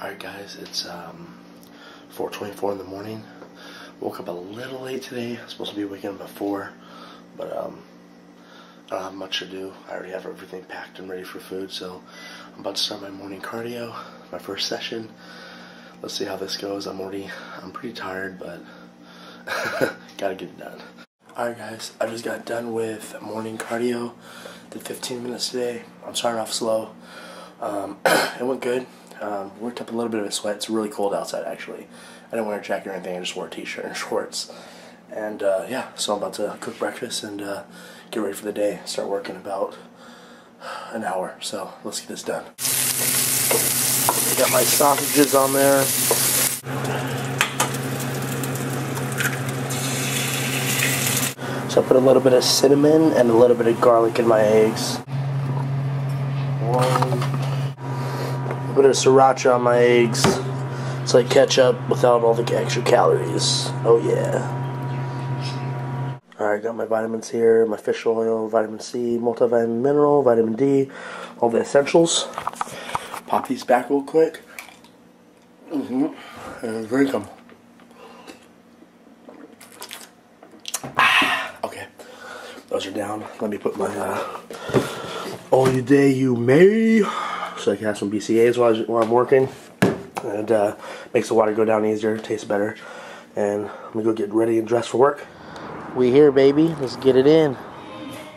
Alright guys, it's um, 4.24 in the morning. Woke up a little late today. Supposed to be waking up at 4, but um, I don't have much to do. I already have everything packed and ready for food, so I'm about to start my morning cardio, my first session. Let's see how this goes. I'm already, I'm pretty tired, but gotta get it done. Alright guys, I just got done with morning cardio. Did 15 minutes today. I'm starting off slow. Um, it went good. Um, worked up a little bit of a sweat. It's really cold outside, actually. I didn't wear a jacket or anything. I just wore a t-shirt and shorts. And uh, yeah, so I'm about to cook breakfast and uh, get ready for the day. Start working about an hour. So let's get this done. Got my sausages on there. So I put a little bit of cinnamon and a little bit of garlic in my eggs. One bit of sriracha on my eggs. It's like ketchup without all the extra calories. Oh yeah. Alright, got my vitamins here, my fish oil, vitamin C, multivitamin mineral, vitamin D, all the essentials. Pop these back real quick. Mm-hmm. And drink them. Ah, okay. Those are down. Let me put my uh, all you day you may so I can have some BCAAs while, while I'm working. And uh, makes the water go down easier, tastes better. And let me go get ready and dressed for work. We here, baby. Let's get it in.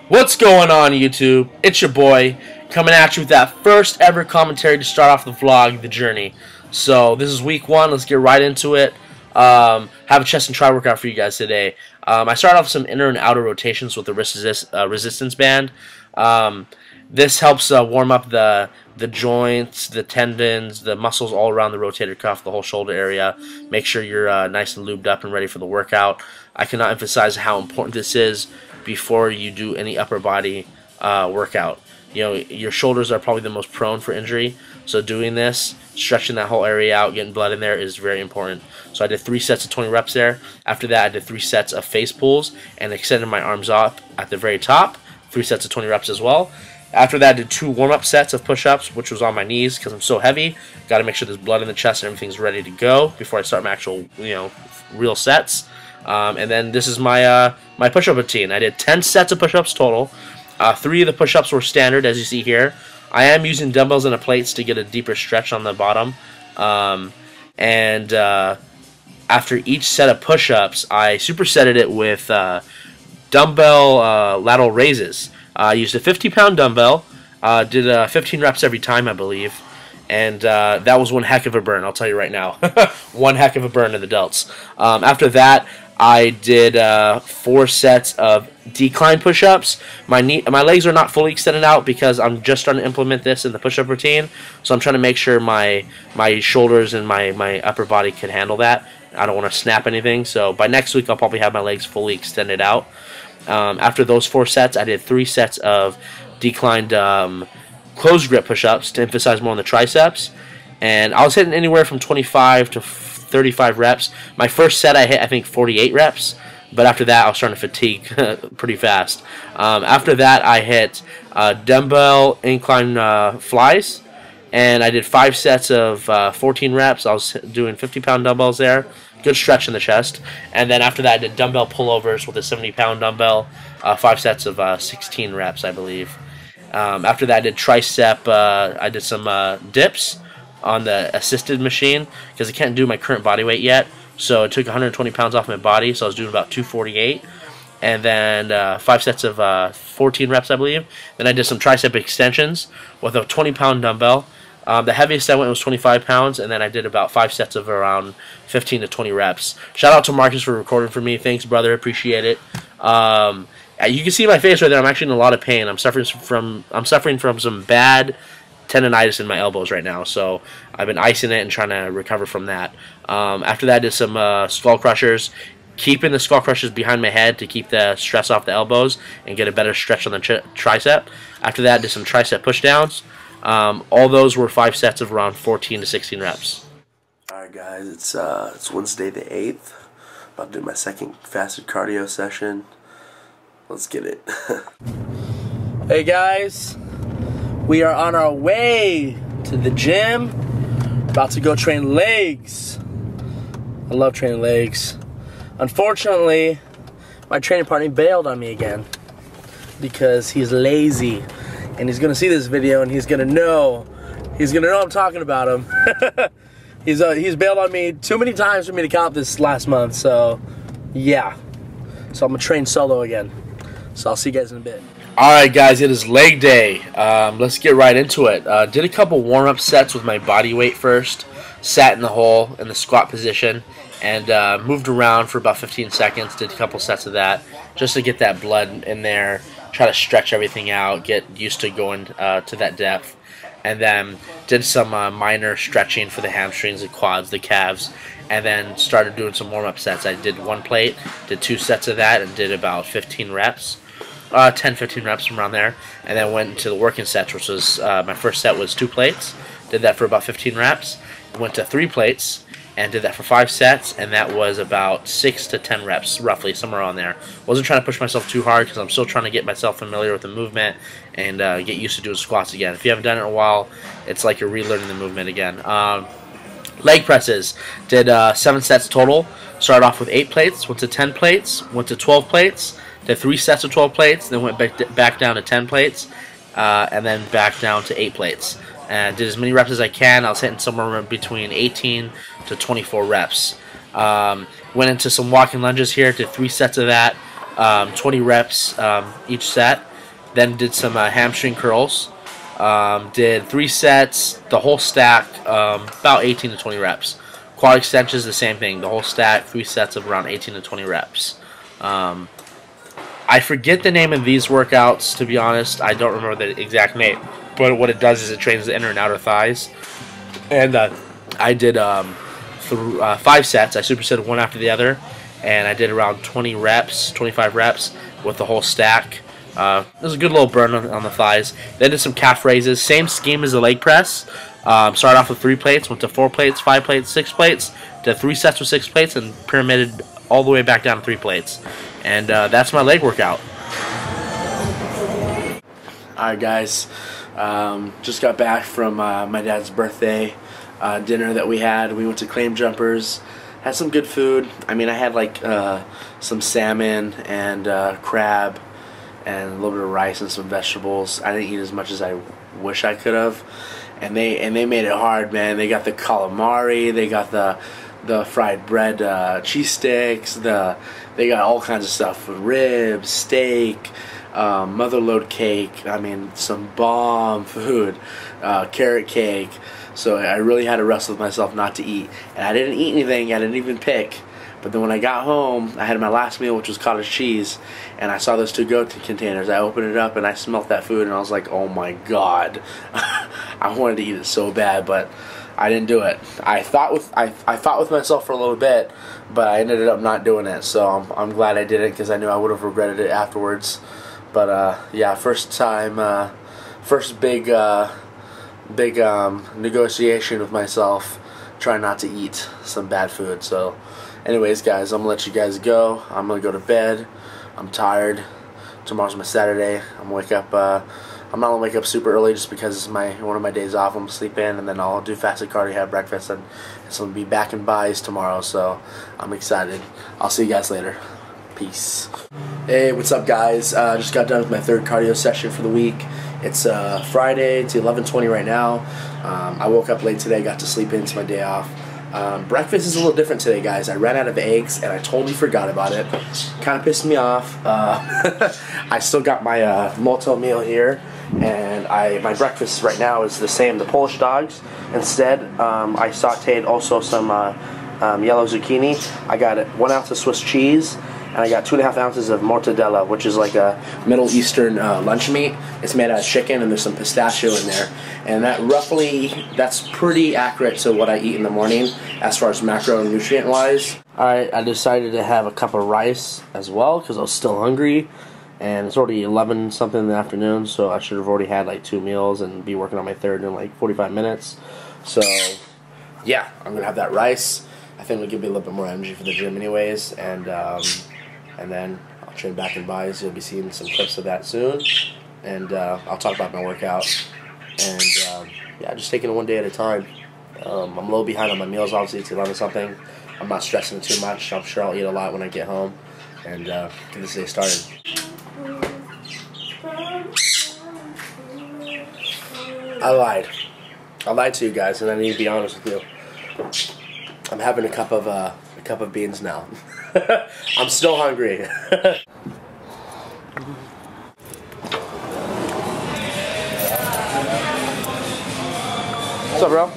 What's going on, YouTube? It's your boy coming at you with that first ever commentary to start off the vlog, The Journey. So, this is week one. Let's get right into it. Um, have a chest and tri workout for you guys today. Um, I start off some inner and outer rotations with the resist uh, resistance band. Um, this helps uh, warm up the the joints, the tendons, the muscles all around the rotator cuff, the whole shoulder area. Make sure you're uh, nice and lubed up and ready for the workout. I cannot emphasize how important this is before you do any upper body uh, workout. You know, your shoulders are probably the most prone for injury, so doing this, stretching that whole area out, getting blood in there is very important. So I did three sets of 20 reps there. After that, I did three sets of face pulls and extended my arms up at the very top. Three sets of 20 reps as well. After that, I did two warm-up sets of push-ups, which was on my knees because I'm so heavy. Got to make sure there's blood in the chest and everything's ready to go before I start my actual, you know, real sets. Um, and then this is my uh, my push-up routine. I did 10 sets of push-ups total. Uh, three of the push-ups were standard, as you see here. I am using dumbbells and a plates to get a deeper stretch on the bottom. Um, and uh, after each set of push-ups, I supersetted it with uh, dumbbell uh, lateral raises. I used a 50 pound dumbbell, uh, did uh, 15 reps every time, I believe, and uh, that was one heck of a burn, I'll tell you right now. one heck of a burn in the delts. Um, after that, I did uh, four sets of decline push-ups. My knee, my legs are not fully extended out because I'm just starting to implement this in the push-up routine. So I'm trying to make sure my my shoulders and my my upper body can handle that. I don't want to snap anything. So by next week, I'll probably have my legs fully extended out. Um, after those four sets, I did three sets of declined um, closed grip push-ups to emphasize more on the triceps, and I was hitting anywhere from 25 to 35 reps. My first set, I hit I think 48 reps, but after that, I was starting to fatigue pretty fast. Um, after that, I hit uh, dumbbell incline uh, flies, and I did five sets of uh, 14 reps. I was doing 50 pound dumbbells there good stretch in the chest. And then after that, I did dumbbell pullovers with a 70 pound dumbbell, uh, five sets of uh, 16 reps, I believe. Um, after that, I did tricep. Uh, I did some uh, dips on the assisted machine because I can't do my current body weight yet. So it took 120 pounds off my body, so I was doing about 248. And then uh, five sets of uh, 14 reps, I believe. Then I did some tricep extensions with a 20 pound dumbbell. Um, the heaviest I went was 25 pounds, and then I did about five sets of around 15 to 20 reps. Shout out to Marcus for recording for me. Thanks, brother. Appreciate it. Um, you can see my face right there. I'm actually in a lot of pain. I'm suffering from I'm suffering from some bad tendonitis in my elbows right now. So I've been icing it and trying to recover from that. Um, after that, I did some uh, skull crushers keeping the skull crushers behind my head to keep the stress off the elbows and get a better stretch on the tricep. After that, did some tricep pushdowns. Um, all those were five sets of around 14 to 16 reps. Alright guys, it's uh, it's Wednesday the 8th. About to do my second fasted cardio session. Let's get it. hey guys, we are on our way to the gym. About to go train legs. I love training legs. Unfortunately, my training partner bailed on me again because he's lazy. And he's gonna see this video and he's gonna know, he's gonna know I'm talking about him. he's uh, he's bailed on me too many times for me to count this last month, so yeah. So I'm gonna train solo again. So I'll see you guys in a bit. All right, guys, it is leg day. Um, let's get right into it. Uh, did a couple warm-up sets with my body weight first. Sat in the hole in the squat position and uh, moved around for about 15 seconds. Did a couple sets of that just to get that blood in there. Try to stretch everything out. Get used to going uh, to that depth. And then did some uh, minor stretching for the hamstrings, the quads, the calves, and then started doing some warm-up sets. I did one plate, did two sets of that, and did about 15 reps uh, 10, 15 reps from around there, and then went into the working sets, which was uh, my first set was two plates. Did that for about 15 reps. Went to three plates and did that for five sets, and that was about six to 10 reps, roughly somewhere on there. Wasn't trying to push myself too hard because I'm still trying to get myself familiar with the movement and uh, get used to doing squats again. If you haven't done it in a while, it's like you're relearning the movement again. Um, leg presses did uh, seven sets total. Started off with eight plates, went to 10 plates, went to 12 plates did three sets of 12 plates, then went back, down to 10 plates, uh, and then back down to 8 plates. And did as many reps as I can. I was hitting somewhere between 18 to 24 reps. Um, went into some walking lunges here, did three sets of that, um, 20 reps um, each set. Then did some uh, hamstring curls. Um, did three sets, the whole stack, um, about 18 to 20 reps. Quad extensions, the same thing, the whole stack, three sets of around 18 to 20 reps. Um, I forget the name of these workouts, to be honest. I don't remember the exact name. But what it does is it trains the inner and outer thighs. And uh, I did um, uh, five sets. I supersetted one after the other. And I did around 20 reps, 25 reps with the whole stack. Uh, it was a good little burn on, on, the thighs. Then did some calf raises. Same scheme as the leg press. Um, started off with three plates, went to four plates, five plates, six plates, did three sets with six plates, and pyramided all the way back down to three plates. And uh, that's my leg workout. Alright, guys. Um, just got back from uh, my dad's birthday uh, dinner that we had. We went to Claim Jumpers. Had some good food. I mean, I had like uh, some salmon and uh, crab and a little bit of rice and some vegetables. I didn't eat as much as I wish I could have. And they and they made it hard, man. They got the calamari. They got the the fried bread uh, cheese sticks. The they got all kinds of stuff: ribs, steak, um, motherload cake. I mean, some bomb food, uh, carrot cake. So I really had to wrestle with myself not to eat, and I didn't eat anything. I didn't even pick. But then when I got home, I had my last meal, which was cottage cheese, and I saw those two goat containers. I opened it up and I smelt that food, and I was like, "Oh my god!" I wanted to eat it so bad, but I didn't do it. I thought with I, I fought with myself for a little bit, but I ended up not doing it. So I'm, I'm glad I did it because I knew I would have regretted it afterwards. But uh, yeah, first time, uh, first big uh, big um, negotiation with myself, trying not to eat some bad food. So, anyways, guys, I'm gonna let you guys go. I'm gonna go to bed. I'm tired. Tomorrow's my Saturday. I'm gonna wake up uh, I'm not gonna wake up super early just because it's my one of my days off. I'm gonna sleep in and then I'll do fasted cardio, have breakfast, and it's gonna be back in bis tomorrow. So I'm excited. I'll see you guys later. Peace. Hey, what's up, guys? Uh, just got done with my third cardio session for the week. It's uh, Friday. It's 11:20 right now. Um, I woke up late today. Got to sleep in. It's my day off. Um, breakfast is a little different today, guys. I ran out of eggs and I totally forgot about it. Kind of pissed me off. Uh, I still got my uh, multi meal here and I my breakfast right now is the same. The Polish dogs. Instead, um, I sautéed also some uh, um, yellow zucchini. I got one ounce of Swiss cheese, and I got two and a half ounces of mortadella, which is like a Middle Eastern uh, lunch meat. It's made out of chicken, and there's some pistachio in there, and that roughly that's pretty accurate to what I eat in the morning as far as macronutrient wise. All right, I decided to have a cup of rice as well because I was still hungry. And it's already 11 something in the afternoon so i should have already had like two meals and be working on my third in like 45 minutes. So yeah i'm gonna have that rice. I think it'll give me a little bit more energy for the gym anyways. And um, and then i'll train back in bis you'll be seeing some clips of that soon and uh, i'll talk about my workout and um, yeah just taking it one day at a time Um, I'm a little behind on my meals, obviously, to learn something. I'm not stressing too much. I'm sure I'll eat a lot when I get home and uh, get this day started. I lied. I lied to you guys, and I need to be honest with you. I'm having a cup of uh, a cup of beans now. I'm still hungry. What's up, bro?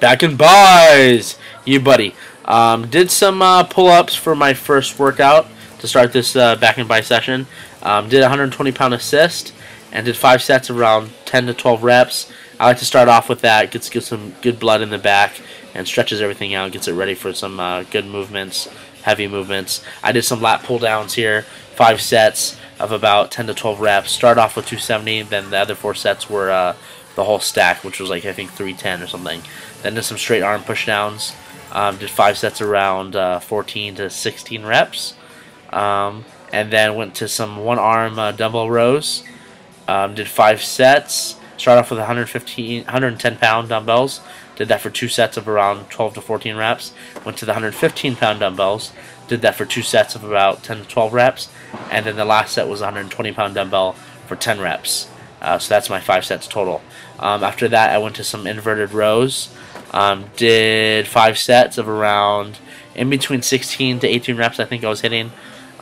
Back in bars, you buddy. Um, did some uh, pull-ups for my first workout to start this uh, back and by session. Um, did 120 pound assist and did five sets around 10 to 12 reps. I like to start off with that. Gets get some good blood in the back and stretches everything out. Gets it ready for some uh, good movements, heavy movements. I did some lat pull downs here, five sets of about 10 to 12 reps. Start off with 270, then the other four sets were uh, the whole stack, which was like I think 310 or something. Then did some straight arm push downs. Um, did five sets around uh, 14 to 16 reps. Um, and then went to some one arm uh, dumbbell rows. Um, did five sets. Started off with 115, 110 pound dumbbells. Did that for two sets of around 12 to 14 reps. Went to the 115 pound dumbbells. Did that for two sets of about 10 to 12 reps. And then the last set was 120 pound dumbbell for 10 reps. Uh, so that's my five sets total. Um, after that, I went to some inverted rows. Um, did five sets of around in between 16 to 18 reps. I think I was hitting.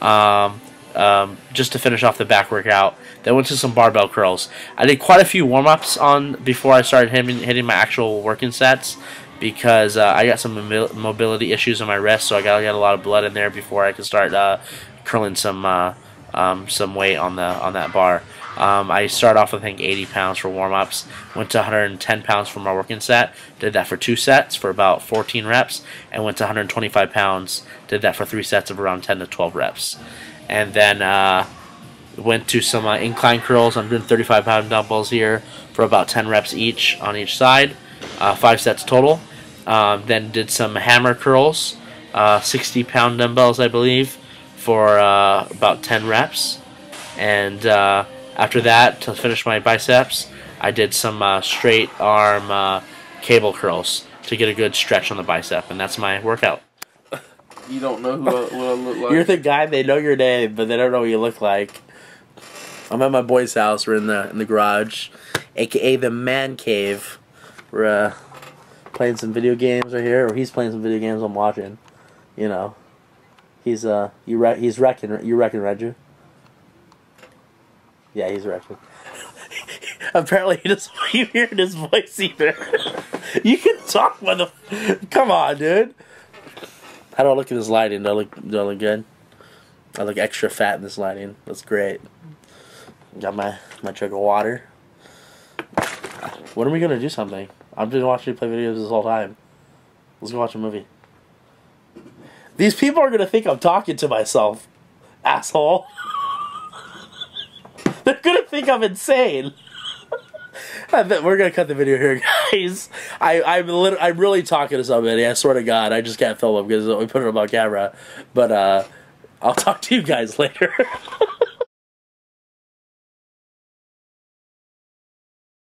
Um, um, just to finish off the back workout. Then went to some barbell curls. I did quite a few warm ups on before I started hitting, hitting my actual working sets because uh, I got some mobility issues on my wrist, so I got to get a lot of blood in there before I could start uh, curling some uh, um, some weight on the on that bar. Um, I started off with I think 80 pounds for warm ups, went to 110 pounds for my working set, did that for two sets for about 14 reps, and went to 125 pounds, did that for three sets of around 10 to 12 reps and then uh, went to some uh, incline curls. I'm doing 35 pound dumbbells here for about 10 reps each on each side, uh, five sets total. Um, then did some hammer curls, uh, 60 pound dumbbells, I believe, for uh, about 10 reps. And uh, after that, to finish my biceps, I did some straight arm cable curls to get a good stretch on the bicep, and that's my workout. You don't know who I, what I look like. You're the guy. They know your name, but they don't know what you look like. I'm at my boy's house. We're in the in the garage, aka the man cave. We're uh, playing some video games right here, or he's playing some video games. I'm watching. You know, he's uh, you re- he's wrecking. You reckon, Reggie? Yeah, he's wrecking. Apparently, he doesn't hear his voice either. you can talk, mother. Come on, dude. How do I look in this lighting? Do I look, do I look good? I look extra fat in this lighting. That's great. Got my, my jug of water. When are we going to do something? I've been watching you play videos this whole time. Let's go watch a movie. These people are going to think I'm talking to myself. Asshole. They're going to think I'm insane. We're gonna cut the video here, guys. I I'm I'm really talking to somebody. I swear to God, I just can't film him because we put it on camera. But uh, I'll talk to you guys later.